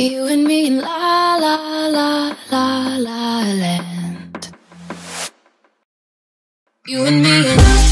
You and me in la la la la la land. You and me in